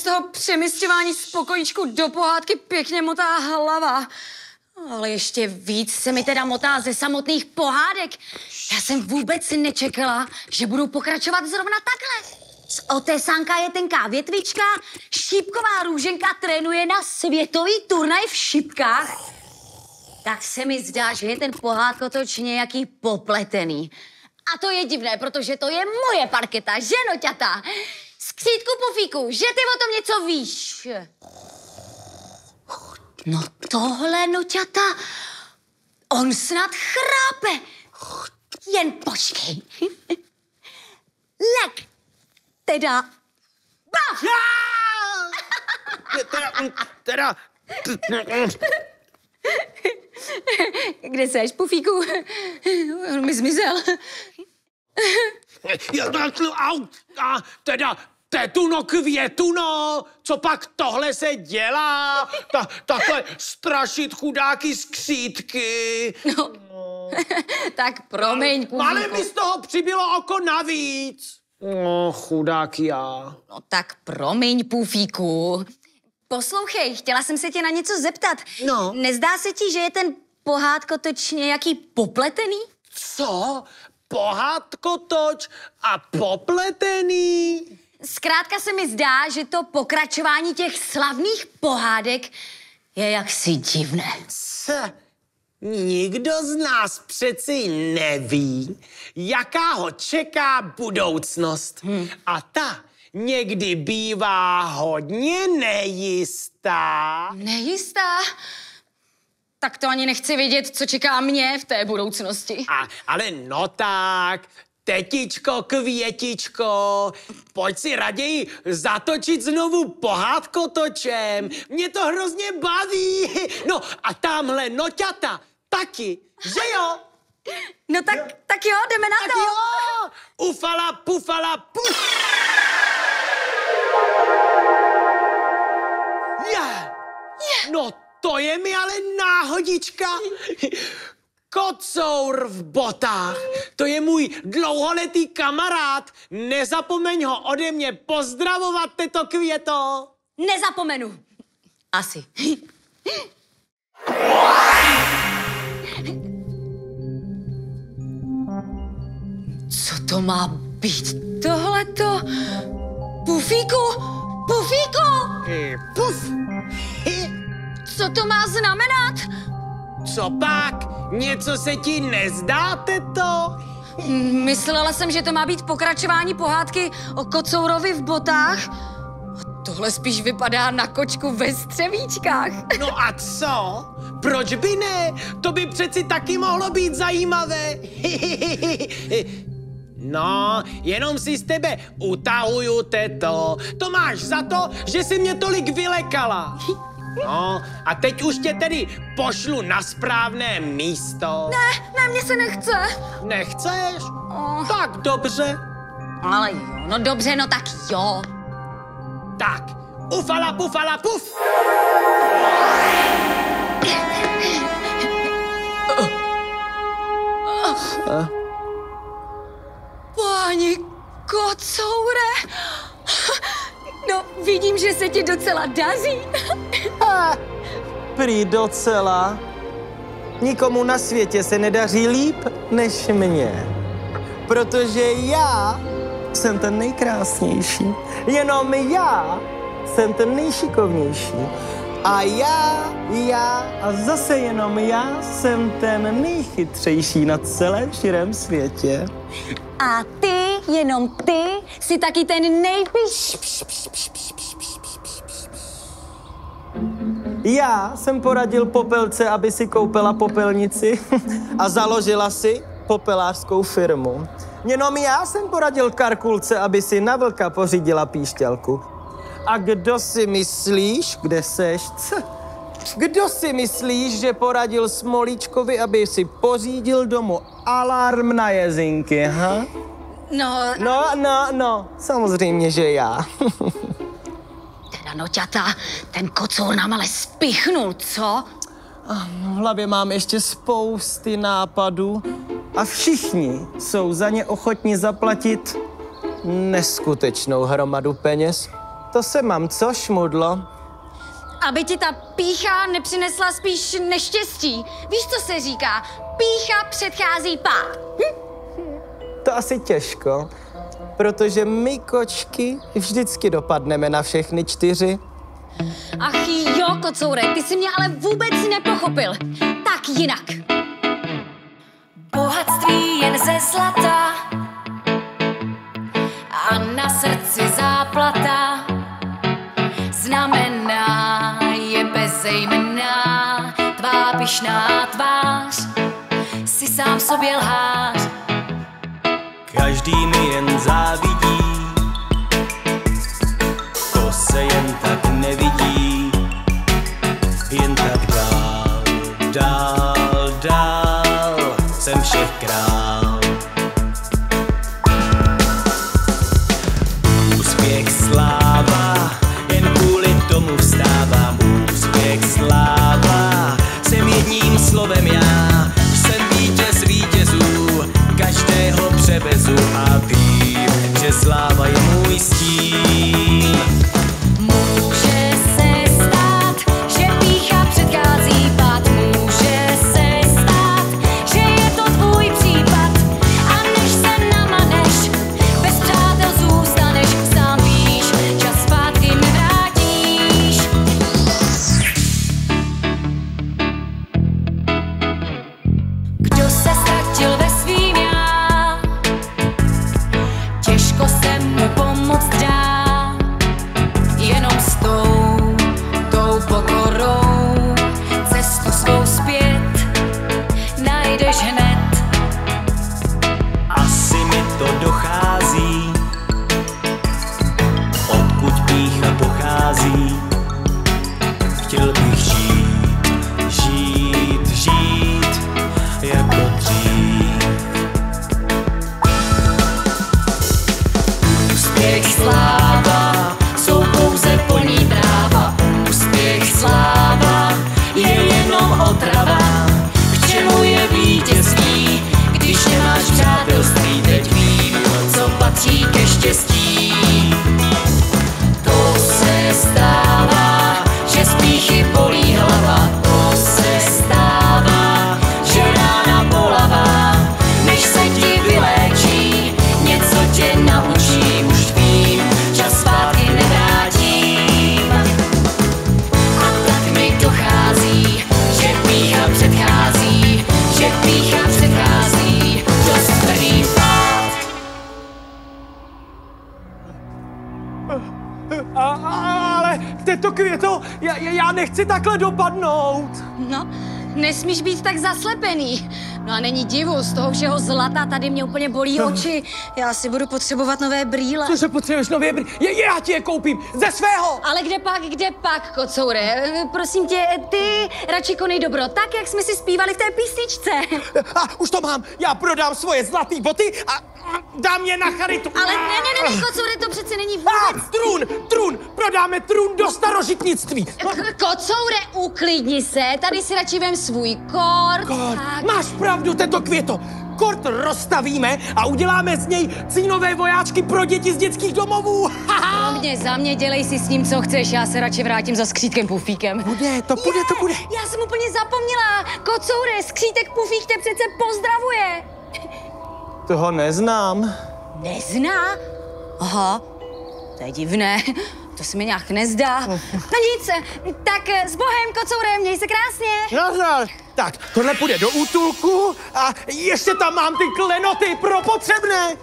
z toho přemysťování z pokojíčku do pohádky pěkně motá hlava. Ale ještě víc se mi teda motá ze samotných pohádek. Já jsem vůbec nečekala, že budou pokračovat zrovna takhle. Z otesánka je tenká větvička, šípková růženka trénuje na světový turnaj v šipkách. Tak se mi zdá, že je ten pohádkotoč nějaký popletený. A to je divné, protože to je moje parketa, že noťata? Skřítku pufíku, že ty o tom něco víš? No tohle, noťata, on snad chrápe. Jen počkej. Lek, teda, baf! Teda, teda, Kde seš, pufíku? On mi zmizel. Ja, no, au, a teda, tetuno květuno, co pak tohle se dělá? Ta, takhle strašit chudáky z křítky. No. tak promiň, Ale mi z toho přibylo oko navíc. No, chudák já. No tak promiň, pufíku. Poslouchej, chtěla jsem se tě na něco zeptat. No. Nezdá se ti, že je ten pohádkotoč nějaký popletený? Co? Pohádkotoč a popletený? Zkrátka se mi zdá, že to pokračování těch slavných pohádek je jaksi divné. Se, nikdo z nás přeci neví, jaká ho čeká budoucnost. Hmm. A ta někdy bývá hodně nejistá. Nejistá? Tak to ani nechci vědět, co čeká mě v té budoucnosti. A, ale no tak, tetičko, květičko, pojď si raději zatočit znovu pohádkotočem. Mě to hrozně baví. No a tamhle noťata taky, že jo? No tak, tak jo, jdeme na Tak to. jo! Ufala, pufala, puf! Je! No to je mi ale náhodička. Kocour v botách. To je můj dlouholetý kamarád. Nezapomeň ho ode mě pozdravovat, teto květo. Nezapomenu. Asi. Co to má být? Tohleto? Pufíku? Pufíku? Hi, Puf! Hi, Co to má znamenat? Co pak? Něco se ti nezdá, teto? Myslela jsem, že to má být pokračování pohádky o kocourovi v botách. Tohle spíš vypadá na kočku ve střevíčkách. No a co? Proč by ne? To by přeci taky mohlo být zajímavé. No, jenom si z tebe utahuju, teto. To máš za to, že jsi mě tolik vylekala. No, a teď už tě tedy pošlu na správné místo. Ne, ne, mně se nechce. Nechceš? Oh. Tak dobře. Ale jo, no dobře, no tak jo. Tak, ufala, pufala, puf. Páni kocoure. No, vidím, že se ti docela daří. Prý docela. Nikomu na světě se nedaří líp než mně. Protože já jsem ten nejkrásnější. Jenom já jsem ten nejšikovnější. A já, já a zase jenom já jsem ten nejchytřejší na celém širém světě. A ty, jenom ty, jsi taky ten nejpiš. Já jsem poradil popelce, aby si koupila popelnici a založila si popelářskou firmu. Jenom já jsem poradil Karkulce, aby si na vlka pořídila píšťalku. A kdo si myslíš, kde seš? Kdo si myslíš, že poradil Smolíčkovi, aby si pořídil domů alarm na jezinky, ha? No, No, no, no, samozřejmě, že já. teda noťata, ten kocour nám ale spichnul, co? V hlavě mám ještě spousty nápadů a všichni jsou za ně ochotni zaplatit neskutečnou hromadu peněz. To se mám co, šmudlo? Aby ti ta pícha nepřinesla spíš neštěstí. Víš, co se říká? Pícha předchází pád. To asi těžko, protože my kočky vždycky dopadneme na všechny čtyři. Ach jo, kocoure, ty jsi mě ale vůbec nepochopil. Tak jinak. Bohatství jen ze zlata a na srdci záplata znamená je bezejmená tvá pyšná tvář si sám sobě lhář Každý mi jen závidí, to se jen tak nevidí, jen tak dál, dál, dál, jsem všech král. Úspěch, sláva, jen kvůli tomu vstávám. Převezu a vím, že sláva je můj stín. tiek slāvā. Tento květo, já, já nechci takhle dopadnout. No, nesmíš být tak zaslepený. No a není divu, z toho všeho zlata tady mě úplně bolí oči. Já si budu potřebovat nové brýle. Cože potřebuješ nově brý... Je, já ti je koupím, ze svého! Ale kde pak, kde pak, kocoure? Prosím tě, ty radši konej dobro, tak, jak jsme si zpívali v té písničce. A už to mám, já prodám svoje zlaté boty a dám je na charitu. Ale ne, ne, ne, ne, kocoure, to přece není A, vůbec... trůn, trůn, prodáme trůn do starožitnictví. K- Kocoure, uklidni se, tady si radši vem svůj kort. Kort, tak. máš pravdu, tento květo. Kort rozstavíme a uděláme z něj cínové vojáčky pro děti z dětských domovů. Haha. Mě za mě, dělej si s ním, co chceš, já se radši vrátím za skřítkem pufíkem. Bude, to bude, to bude. Já jsem úplně zapomněla. Kocoure, skřítek pufík tě přece pozdravuje. Toho neznám. Nezná? Aha, to je divné. To se mi nějak nezdá. No nic, tak s Bohem, kocoure, měj se krásně. Nazdar. Tak, tohle půjde do útulku a ještě tam mám ty klenoty pro potřebné.